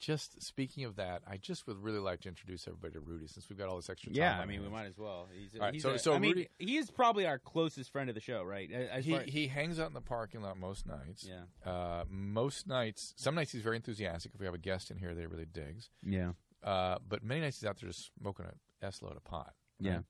just speaking of that, I just would really like to introduce everybody to Rudy since we've got all this extra time. Yeah, I mean, we might as well. He's, All right, he's so- a- so I mean, Rudy- he is probably our closest friend of the show, right? As He far- he hangs out in the parking lot most nights. Yeah. Uh, most nights, some nights he's very enthusiastic. If we have a guest in here, that he really digs. yeah, Uh, but many nights he's out there just smoking a s load of pot. yeah.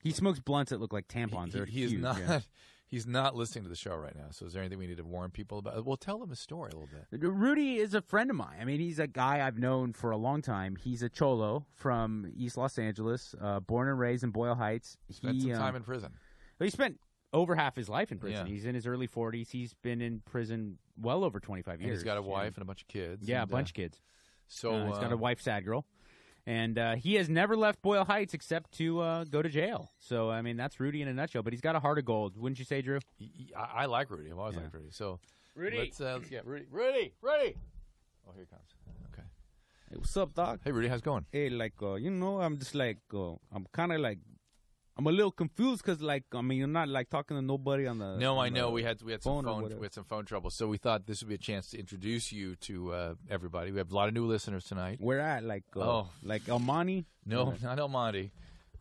He smokes blunts that look like tampons. He, They're he is huge, not. yeah. He's not listening to the show right now. So is there anything we need to warn people about? Well, tell them a story a little bit. Rudy is a friend of mine. I mean, he's a guy I've known for a long time. He's a cholo from East Los Angeles, uh, born and raised in Boyle Heights. Spent he some uh, time in prison. he spent over half his life in prison. Yeah. He's in his early 40s. He's been in prison well over 25 And years. he's got a wife and a bunch of kids. Yeah, a bunch uh, of kids. So Uh, he's got uh, a wife, sad girl. And uh, he has never left Boyle Heights except to uh, go to jail. So, I mean, that's Rudy in a nutshell. But he's got a heart of gold, wouldn't you say, Drew? he- he- I, I like Rudy. I've always Yeah. liked Rudy. So Rudy. let's, uh, let's get Rudy. Rudy, Rudy. Oh, here he comes. Okay. Hey, what's up, dog? Hey, Rudy, how's it going? Hey, like, uh, you know, I'm just like, uh, I'm kind of like, I'm a little confused because, like, I mean, you're not like talking to nobody on the. No, on I know we had we had some phone or phone we had some phone trouble, so we thought this would be a chance to introduce you to uh, everybody. We have a lot of new listeners tonight. Where at? Like, uh, Oh. like El Monte, No, not El Monte.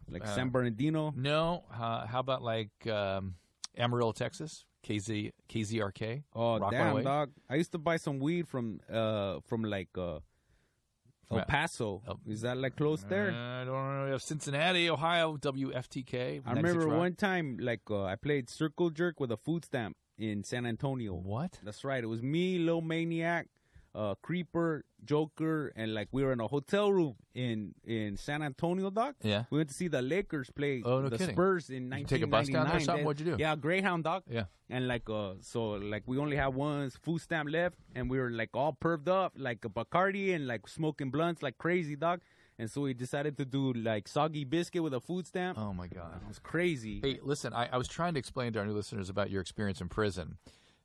like Uh, San Bernardino. No, uh, how about like um, Amarillo, Texas? KZ KZRK. Oh, Rockaway damn, dog! I used to buy some weed from, uh, from like, uh, El Paso. El- Is that like close there? Uh, I don't know. We have Cincinnati, Ohio, WFTK. I remember one time, like, uh, I played circle jerk with a food stamp in San Antonio. What? That's right. It was me, Lil Maniac, uh, Creeper, Joker, and like we were in a hotel room in in San Antonio, doc. Yeah. We went to see the Lakers play Oh, no the kidding. Spurs in Did you take a bus down there or 1999. something? What'd you do? Yeah, Greyhound, doc. Yeah. And like, uh, so like we only had one food stamp left, and we were like all perved up, like a Bacardi, and like smoking blunts like crazy, doc. And so we decided to do like soggy biscuit with a food stamp. Oh my God. It was crazy. Hey, listen, I, I was trying to explain to our new listeners about your experience in prison,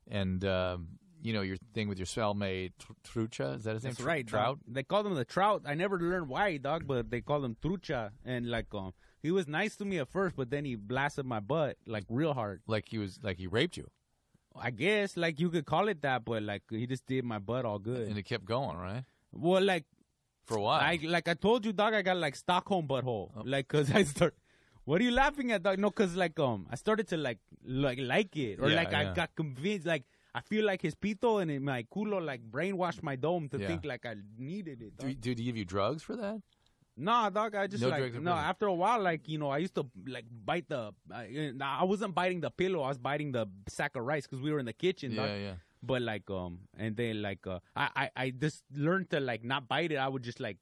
and um, you know your thing with your cellmate Tr- Trucha. Is that his name? That's right, Trout. Dog. They call him the Trout. I never learned why, dog, but they call him Trucha. And like, um, he was nice to me at first, but then he blasted my butt like real hard. Like he was like he raped you, I guess like you could call it that, but like he just did my butt all good. and it kept going, right? well, like For a while. I like I told you, dog, I got like Stockholm butthole. Oh. Like, cause I start. What are you laughing at, dog? No, cause like um, I started to like like like it, or Yeah, like yeah. I got convinced. Like I feel like his pito and in my culo like brainwashed my dome to Yeah. think like I needed it. do, dog. did he give you drugs for that? Nah, dog. I just No like no. After a while, like you know, I used to like bite the. I, I wasn't biting the pillow. I was biting the sack of rice because we were in the kitchen. dog. Yeah, yeah. But like um, and then like uh, I I I just learned to like not bite it. I would just like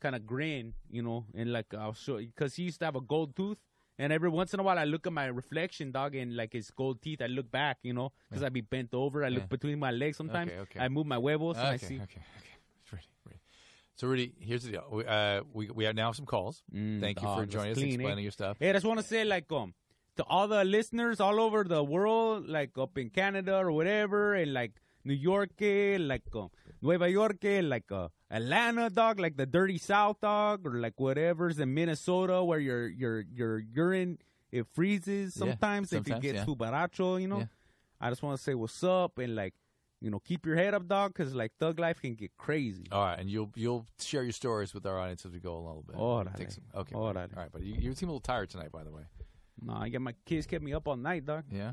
kind of grin, you know, and like I'll show because he used to have a gold tooth. And every once in a while, I look at my reflection, dog, and like his gold teeth. I look back, you know, because I'd be bent over. I look Yeah. between my legs sometimes. Okay, okay. I move my huevos and I see. okay, okay. It's ready, ready. So, Rudy, here's the deal. We, uh, we we have now some calls. Mm, Thank you for joining us, clean, eh? explaining your stuff. Hey, I just want to say, like, um, to all the listeners all over the world, like up in Canada or whatever, and like New York, eh, like um, Nueva York, eh, like uh, Atlanta, dog, like the dirty South, dog, or like whatever's in Minnesota where your your your urine it freezes Yeah, sometimes, if you get yeah. too baracho, you know. Yeah. I just want to say what's up and like, you know, keep your head up, dog, because like thug life can get crazy. All right, and you'll you'll share your stories with our audience as we go a little bit. Órale. Take some, okay. Órale. All right, but you, you seem a little tired tonight, by the way. No, I get my kids kept me up all night, dog. Yeah.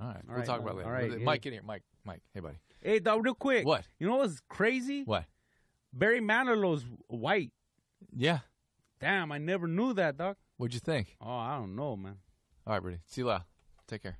All right. we'll right, talk about it later. All right, Mike, yeah. Mike, in here. Mike, Mike. Hey, buddy. Hey, dog, real quick. What? You know what's crazy? What? Barry Manilow's white. Yeah. Damn, I never knew that, dog. What'd you think? Oh, I don't know, man. All right, Rudy. See you later. Take care.